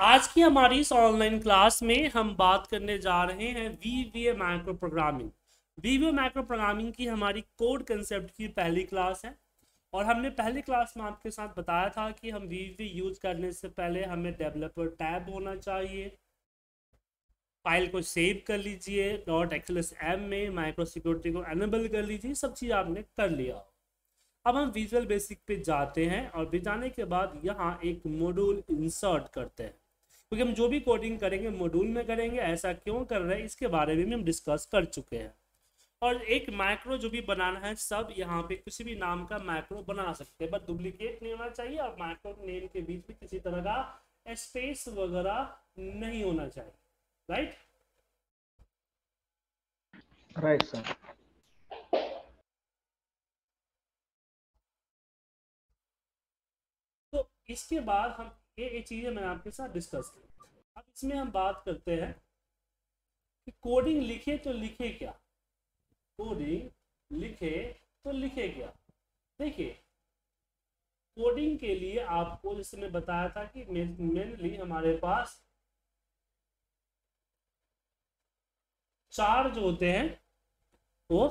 आज की हमारी इस ऑनलाइन क्लास में हम बात करने जा रहे हैं V B A micro programming V B A micro programming की हमारी कोड कंसेप्ट की पहली क्लास है। और हमने पहली क्लास में आपके साथ बताया था कि हम वी वी यूज़ करने से पहले हमें डेवलपर टैब होना चाहिए। फ़ाइल को सेव कर लीजिए, डॉट एक्सएलएस एम में माइक्रो सिक्योरिटी को एनेबल कर लीजिए, सब चीज़ आपने कर लिया। अब हम विजुअल बेसिक पे जाते हैं और भी जाने के बाद यहाँ एक मॉड्यूल इंसर्ट करते हैं। क्योंकि हम जो भी कोडिंग करेंगे मॉड्यूल में करेंगे ऐसा क्यों कर रहे हैं इसके बारे में भी हम डिस्कस कर चुके हैं। और एक माइक्रो जो भी बनाना है सब यहाँ पे किसी भी नाम का माइक्रो बना सकते हैं। बट डुप्लीकेट नहीं होना चाहिए और माइक्रो नेम के बीच में किसी तरह का स्पेस वगैरह नहीं होना चाहिए। राइट राइट सर तो इसके बाद हम ये ये चीज़ें मैंने आपके साथ डिस्कस की अब इसमें हम बात करते हैं कि कोडिंग लिखे तो लिखे क्या? कोडिंग लिखे तो लिखे क्या? देखिए कोडिंग के लिए आपको जैसे मैं बताया था कि मेनली हमारे पास चार जो होते हैं, वो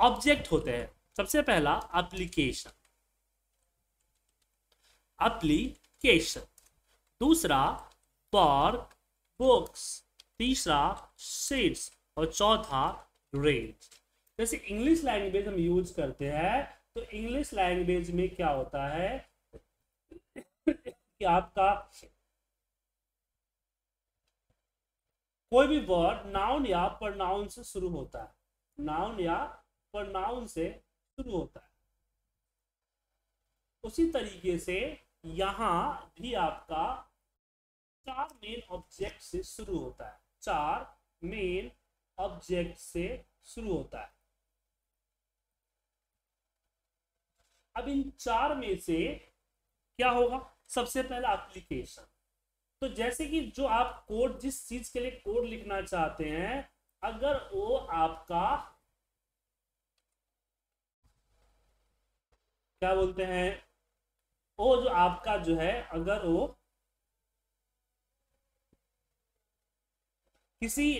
ऑब्जेक्ट होते हैं। सबसे पहला एप्लीकेशन एप्लीकेशन दूसरा वर्क बुक्स तीसरा शीट्स और चौथा रेंज जैसे इंग्लिश लैंग्वेज हम यूज़ करते हैं तो इंग्लिश लैंग्वेज में क्या होता है? कि आपका कोई भी वर्ड नाउन या प्रनाउन से शुरू होता है। नाउन या प्रनाउन से शुरू होता है। उसी तरीके से यहाँ भी आपका चार मेन ऑब्जेक्ट से शुरू होता है। चार मेन ऑब्जेक्ट से शुरू होता है। अब इन चार में से क्या होगा? सबसे पहला एप्लीकेशन तो जैसे कि जो आप कोड जिस चीज़ के लिए कोड लिखना चाहते हैं, अगर वो आपका क्या बोलते हैं? वो जो आपका जो है, अगर वो किसी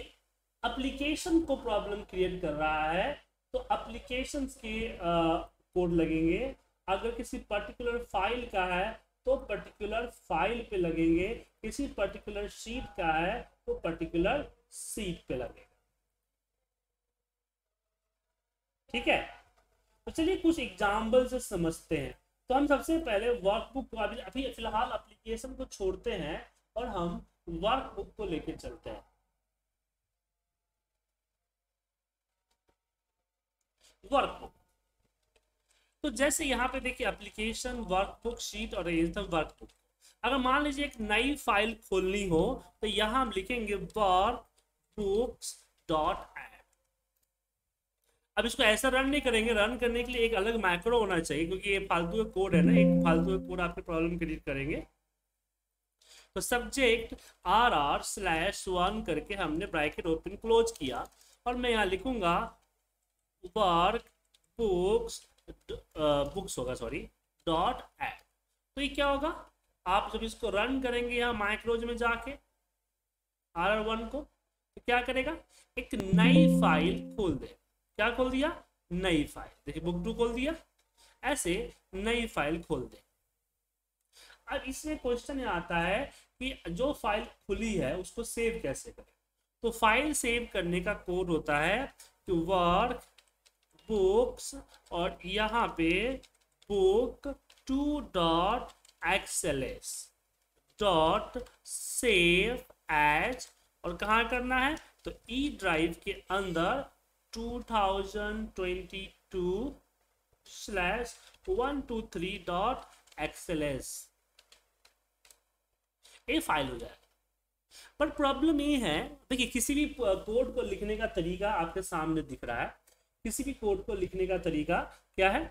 एप्लीकेशन को प्रॉब्लम क्रिएट कर रहा है तो एप्लीकेशन के कोड लगेंगे। अगर किसी पर्टिकुलर फ़ाइल का है तो पर्टिकुलर फ़ाइल पे लगेंगे। किसी पर्टिकुलर शीट का है तो पर्टिकुलर सीट पे लगेगा। ठीक है? तो चलिए कुछ एग्ज़ाम्पल से समझते हैं। तो हम सबसे पहले वर्कबुक को अभी अभी फ़िलहाल एप्लीकेशन को छोड़ते हैं और हम वर्कबुक को लेके चलते हैं। वर्कबुक तो जैसे यहाँ पे देखिए एप्लीकेशन वर्कबुक शीट और वर्कबुक अगर मान लीजिए एक नई फ़ाइल खोलनी हो तो यहाँ हम लिखेंगे वर्क बुक्स डॉट एड अब इसको ऐसा रन नहीं करेंगे रन करने के लिए एक अलग माइक्रो होना चाहिए, क्योंकि ये फालतू का कोड है ना, एक फालतू का कोड आपके प्रॉब्लम क्रिएट करेंगे। तो subject R R slash one करके हमने ब्रैकेट ओपन क्लोज किया, और मैं यहाँ लिखूँगा वर्क बुक्स बुक्स होगा सॉरी डॉट एड तो ये क्या होगा? आप जब इसको रन करेंगे यहाँ माइक्रोज में जाके आर आर वन को तो क्या करेगा? एक नई फ़ाइल खोल दे क्या खोल दिया? नई फ़ाइल देखिए बुक टू खोल दिया। ऐसे नई फ़ाइल खोल दे। अब इसमें क्वेश्चन आता है कि जो फ़ाइल खुली है, उसको सेव कैसे करें? तो फ़ाइल सेव करने का कोड होता है कि वर्क बुक्स और यहाँ पे book two dot XLS dot save as और कहाँ करना है? तो ई e ड्राइव के अंदर 2022 slash one two three dot XLS ये फ़ाइल हो जाए। पर प्रॉब्लम ये है, देखिए, किसी भी कोड को लिखने का तरीका आपके सामने दिख रहा है। किसी भी कोड को लिखने का तरीका क्या है?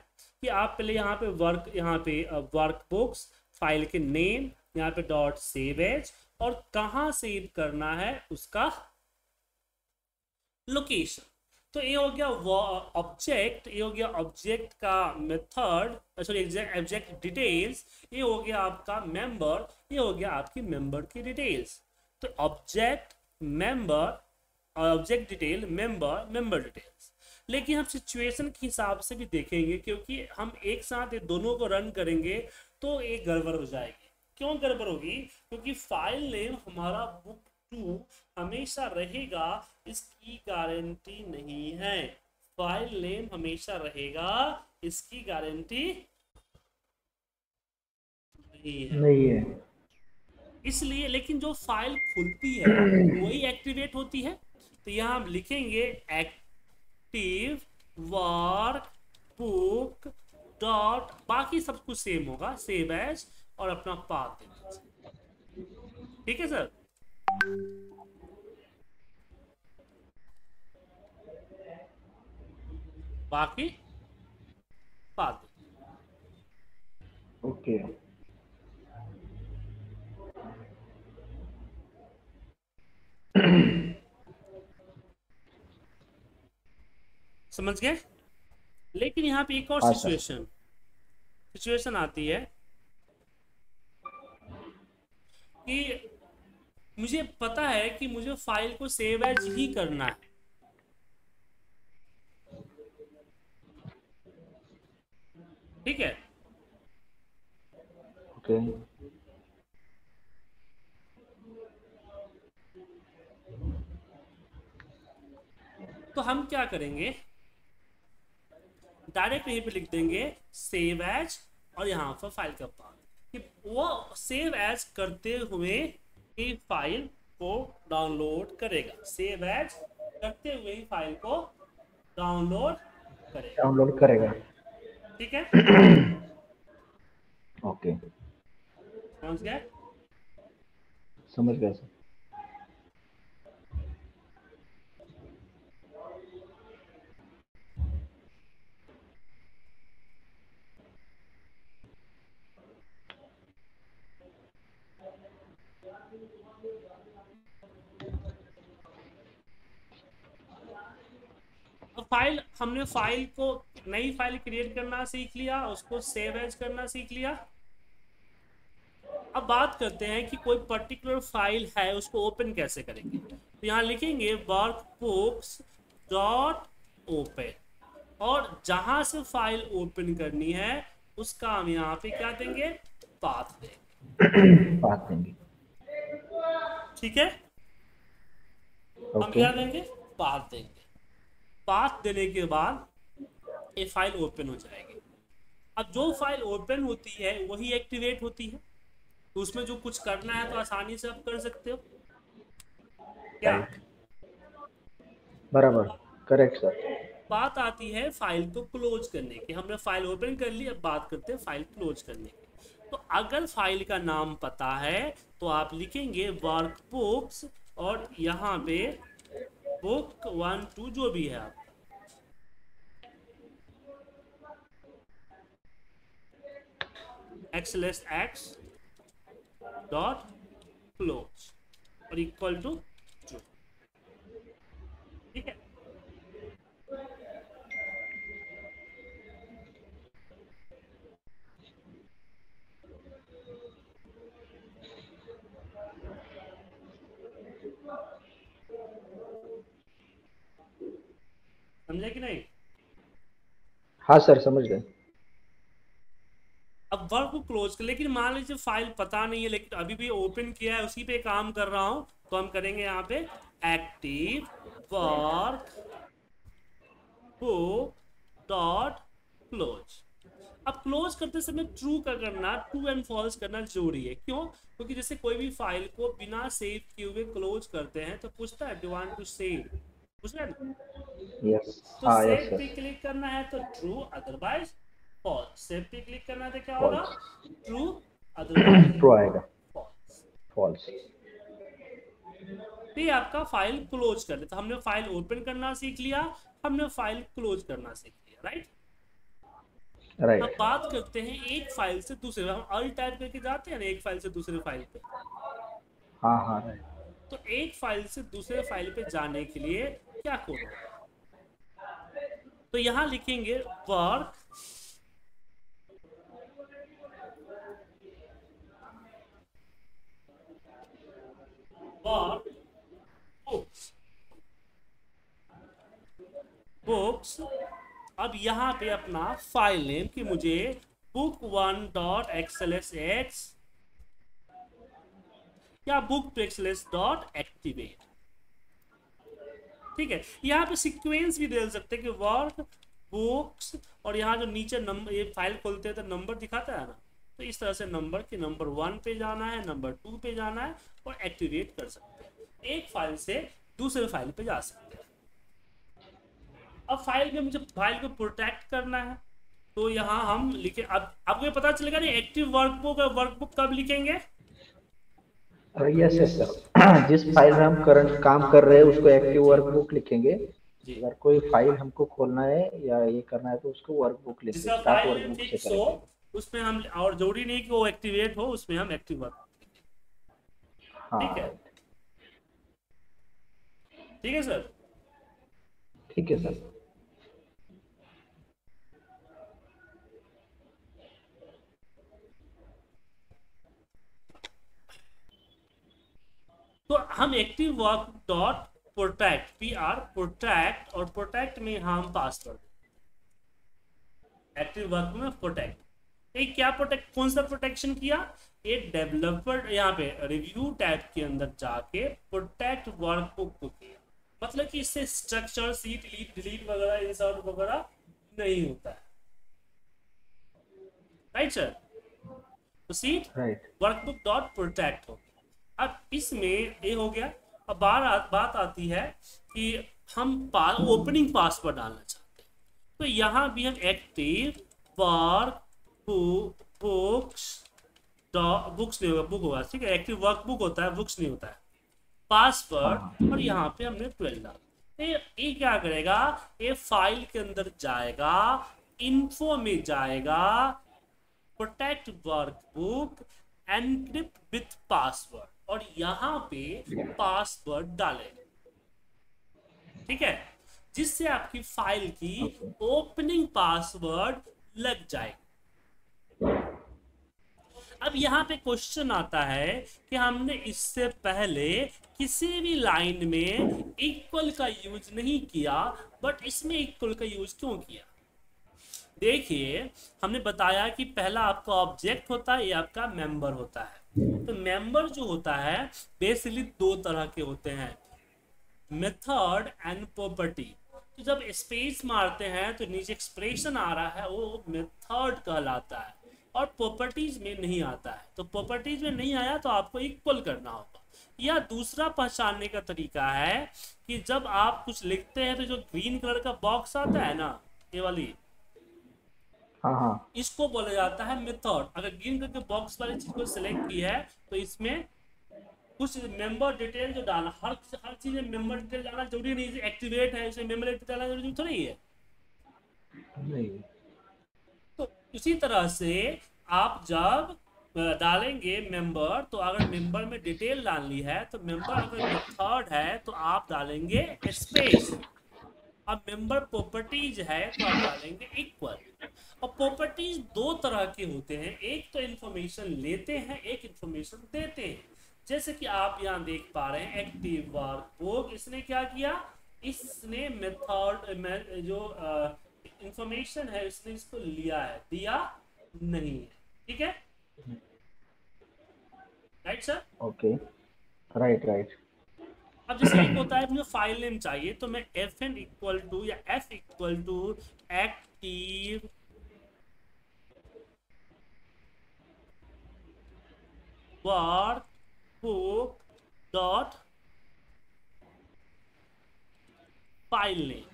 कि आप पहले यहाँ पे वर्क यहाँ पे वर्क बुक्स फ़ाइल के नेम यहाँ पे डॉट सेव एज और कहाँ सेव करना है उसका लोकेशन तो ये हो गया ऑब्जेक्ट ये हो गया ऑब्जेक्ट का मेथड सॉरी ऑब्जेक्ट डिटेल्स ये हो गया आपका मेंबर ये हो गया आपकी मेंबर की डिटेल्स तो object member object detail member member details लेकिन हम सिचुएशन के हिसाब से भी देखेंगे, क्योंकि हम एक साथ ये दोनों को रन करेंगे तो एक गड़बड़ हो जाएगी. क्यों गड़बड़ होगी? क्योंकि फ़ाइल नेम हमारा बुक टू हमेशा रहेगा इसकी गारंटी नहीं है। फ़ाइल नेम हमेशा रहेगा इसकी गारंटी नहीं है। नहीं है। इसलिए लेकिन जो फ़ाइल खुलती है वही एक्टिवेट होती है। तो यहाँ हम लिखेंगे एक्टिव वर्क बुक डॉट बाकी सब कुछ सेम होगा सेव एज और अपना पाथ ठीक है सर बाकी? Path okay. समझ गए? लेकिन यहाँ पे एक और हाँ, सिचुएशन सिचुएशन आती है कि मुझे पता है कि मुझे फ़ाइल को सेव एज ही करना है। ठीक है? ओके। तो हम क्या करेंगे? डायरेक्ट यहीं पे लिख देंगे सेव एज और यहाँ पर फ़ाइल का पाथ वो सेव एज करते हुए ही फ़ाइल को डाउनलोड करेगा। सेव एज करते हुए ही फ़ाइल को डाउनलोड करेगा। डाउनलोड करेगा। ठीक है? ओके समझ गया समझ गया सर फ़ाइल हमने फ़ाइल को नई फ़ाइल क्रिएट करना सीख लिया उसको सेव एज करना सीख लिया। अब बात करते हैं कि कोई पर्टिकुलर फ़ाइल है उसको ओपन कैसे करेंगे? तो यहाँ लिखेंगे वर्क बुक्स डॉट ओपन और जहाँ से फ़ाइल ओपन करनी है उसका हम यहाँ पे क्या देंगे? पाथ देंगे। बात देंगे। ठीक है? हम क्या देंगे? पाथ देंगे। पाथ देने के बाद ये फ़ाइल ओपन हो जाएगी। अब जो फ़ाइल ओपन होती है वही एक्टिवेट होती है। तो उसमें जो कुछ करना है तो आसानी से आप कर सकते हो। क्या? बराबर। करेक्ट सर बात आती है फ़ाइल को क्लोज करने की। हमने फ़ाइल ओपन कर ली अब बात करते हैं फ़ाइल क्लोज करने की। तो अगर फ़ाइल का नाम पता है तो आप लिखेंगे वर्क बुक्स और यहाँ पे बुक वन टू जो भी है आप X less X dot close और इक्वल टू ट्रू ठीक है? समझे कि नहीं? हाँ सर, समझ गए। वर्क को क्लोज कर लेकिन मान लीजिए फ़ाइल पता नहीं है लेकिन अभी भी ओपन किया है उसी पे काम कर रहा हूँ। तो हम करेंगे यहाँ पे active work book dot close अब क्लोज करते समय ट्रू का करना ट्रू एंड फॉल्स करना ज़रूरी है। क्यों? क्योंकि जैसे कोई भी फ़ाइल को बिना सेव किए हुए क्लोज करते हैं तो पूछता है डू वांट टू सेव पूछ रहे हैं ना? यस तो हाँ सेव यस पे क्लिक करना है तो ट्रू अदरवाइज़ फॉल्स सेव पे क्लिक करना तो क्या होगा ट्रू अदरवाइज़ ट्रू आएगा। फॉल्स तो ये आपका फ़ाइल क्लोज कर लेता हमने फ़ाइल ओपन करना सीख लिया हमने फ़ाइल क्लोज करना सीख लिया राइट अब राइट बात करते हैं एक फ़ाइल से दूसरे हम अल टाइप करके जाते हैं एक फ़ाइल से दूसरे फ़ाइल पे। हाँ हाँ। तो एक फ़ाइल से दूसरे फ़ाइल पे जाने के लिए क्या कोड तो यहाँ लिखेंगे वर्क वर्क बुक्स बुक्स अब यहाँ पे अपना फ़ाइल नेम कि मुझे book one dot XLS X या book two XLS dot activate ठीक है? यहाँ पे सीक्वेंस भी दे सकते हैं कि वर्क बुक्स और यहाँ जो नीचे नंबर ये फ़ाइल खोलते हैं तो नंबर दिखाता है ना? तो इस तरह से नंबर कि नंबर वन पे जाना है नंबर टू पे जाना है और एक्टिवेट कर सकते हैं। एक फ़ाइल से दूसरे फ़ाइल पे जा सकते हैं। अब फ़ाइल में मुझे फ़ाइल को प्रोटेक्ट करना है तो यहाँ हम लिखे अब आपको पता चलेगा नहीं एक्टिव वर्कबुक और वर्कबुक कब लिखेंगे? यस यस सर जिस फ़ाइल में हम करंट काम कर रहे हैं उसको एक्टिव वर्कबुक लिखेंगे। अगर कोई फ़ाइल हमको खोलना है या ये करना है तो उसको वर्कबुक लिखेंगे वर्कबुक से करेंगे। उसमें हम और ज़रूरी नहीं कि वो एक्टिवेट हो उसमें हम एक्टिव वर्क हाँ। ठीक है। ठीक है सर? ठीक है सर। तो हम active work dot protect P R protect और प्रोटेक्ट में हम पासवर्ड एक्टिव वर्क में प्रोटेक्ट ये क्या प्रोटेक्ट कौन सा प्रोटेक्शन किया? ये डेवलपर यहाँ पे रिव्यू टैब के अंदर जाके प्रोटेक्ट वर्कबुक को किया। मतलब कि इससे स्ट्रक्चर सीट डिलीट डिलीट वगैरह इंसर्ट वगैरह नहीं होता है। राइट सर तो सीट वर्कबुक डॉट प्रोटेक्ट हो गया। अब इसमें ये हो गया। अब बार आ, बात आती है कि हम पा, ओपनिंग पासवर्ड डालना चाहते हैं। तो यहाँ भी हम एक्टिव वर्क बुक्स बुक्स नहीं होगा बुक होगा ठीक है? एक्टिव वर्क बुक होता है बुक्स नहीं होता है। पासवर्ड और यहाँ पे हमने ट्वेल्व डाला। तो ये क्या करेगा? ये फ़ाइल के अंदर जाएगा इन्फो में जाएगा protect work book encrypt with password और यहाँ पे पासवर्ड डाले ठीक है? जिससे आपकी फ़ाइल की ओपनिंग पासवर्ड लग जाएगी। अब यहाँ पे क्वेश्चन आता है कि हमने इससे पहले किसी भी लाइन में इक्वल का यूज़ नहीं किया बट इसमें इक्वल का यूज़ क्यों किया? देखिए, हमने बताया कि पहला आपका ऑब्जेक्ट होता है, या आपका मेंबर होता है। तो मेंबर जो होता है बेसिकली दो तरह के होते हैं। मेथड एंड प्रॉपर्टी तो जब स्पेस मारते हैं तो नीचे एक्सप्रेशन आ रहा है, वो मेथड कहलाता है। और प्रॉपर्टीज़ में नहीं आता है। तो प्रॉपर्टीज़ में नहीं आया तो आपको इक्वल करना होगा। या दूसरा पहचानने का तरीका है कि जब आप कुछ लिखते हैं तो जो ग्रीन कलर का बॉक्स आता है ना ये वाली हाँ हाँ। इसको बोला जाता है मेथड अगर ग्रीन कलर के बॉक्स वाली चीज़ को सिलेक्ट की है तो इसमें कुछ मेंबर डिटेल जो डालना हर हर चीज़ में मेंबर डिटेल डालना ज़रूरी नहीं है एक्टिवेट है इसमें मेंबर डिटेल डालना ज़रूरी थोड़ी है। नहीं। इसी तरह से आप जब डालेंगे मेंबर तो अगर मेंबर में डिटेल डालनी है तो मेंबर अगर मेथड है तो आप डालेंगे स्पेस अब मेंबर प्रॉपर्टीज़ है तो आप डालेंगे इक्वल और प्रॉपर्टीज़ दो तरह के होते हैं. एक तो इंफॉर्मेशन लेते हैं, एक इंफॉर्मेशन देते हैं. जैसे कि आप यहाँ देख पा रहे हैं एक्टिव वर्कबुक इसने क्या किया? इसने मेथड जो इंफॉर्मेशन है इसने इसको लिया है दिया नहीं है। ठीक है? Right sir okay right right अब जैसे एक होता है मुझे फ़ाइल नेम चाहिए तो मैं एफ़ एन इक्वल टू या F equal to active work book dot file name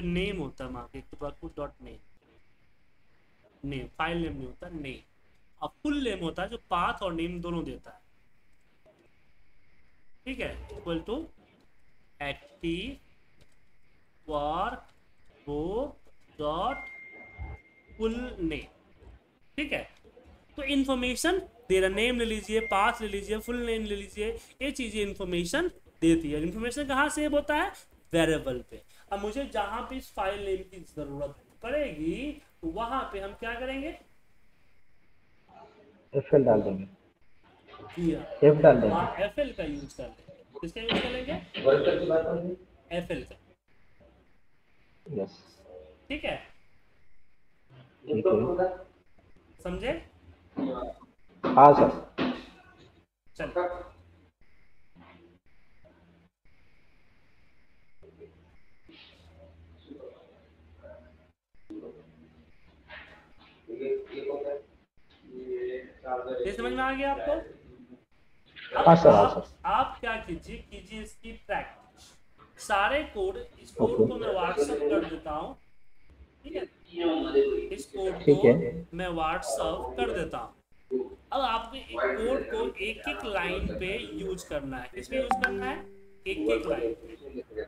तो नेम होता है वहाँ पे workbook dot name name file name नहीं होता नेम अब फुल नेम होता है जो पाथ और नेम दोनों देता है। ठीक है? Equal to active work book dot full name ठीक है? तो इंफॉर्मेशन दे रहा नेम ले लीजिए पाथ ले लीजिए फुल नेम ले लीजिए, ये चीज़ें इंफॉर्मेशन देती है। इंफॉर्मेशन कहाँ सेव होता है? वेरेबल पे। अब मुझे जहाँ पे इस फ़ाइल नेम की ज़रूरत पड़ेगी तो वहाँ पे हम क्या करेंगे? एफ़ एल डाल देंगे। एफ़ डाल देंगे। वहाँ एफ़ एल का यूज़ कर लेंगे किसका यूज़ कर लेंगे एफ़ एल का। यस ठीक है? ठीक है। समझे? हाँ सर चलो। ये समझ में आ गया आपको? हाँ सर हाँ आप, सर। आप क्या कीजिए कीजिए इसकी प्रैक्टिस सारे कोड इस कोड को मैं व्हाट्सएप कर देता हूँ। ठीक है? इस कोड को मैं व्हाट्सएप कर देता हूँ। अब आपको एक कोड को एक एक लाइन पे यूज़ करना है। किस पे यूज़ करना है? एक एक लाइन पे।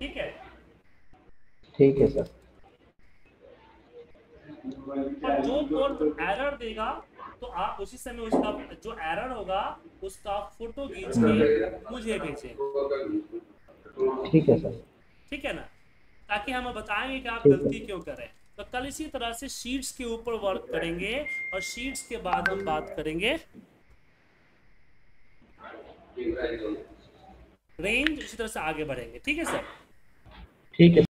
ठीक है? ठीक है सर और जो कोड एरर देगा तो आप उसी समय उसका जो एरर होगा उसका फ़ोटो खींच के मुझे भेजें। ठीक है सर। ठीक है ना? ताकि हम बताएँगे कि आप। गलती क्यों करें। तो कल इसी तरह से शीट्स के ऊपर वर्क करेंगे और शीट्स के बाद हम बात करेंगे। रेंज इसी तरह से आगे बढ़ेंगे। ठीक है सर? ठीक है।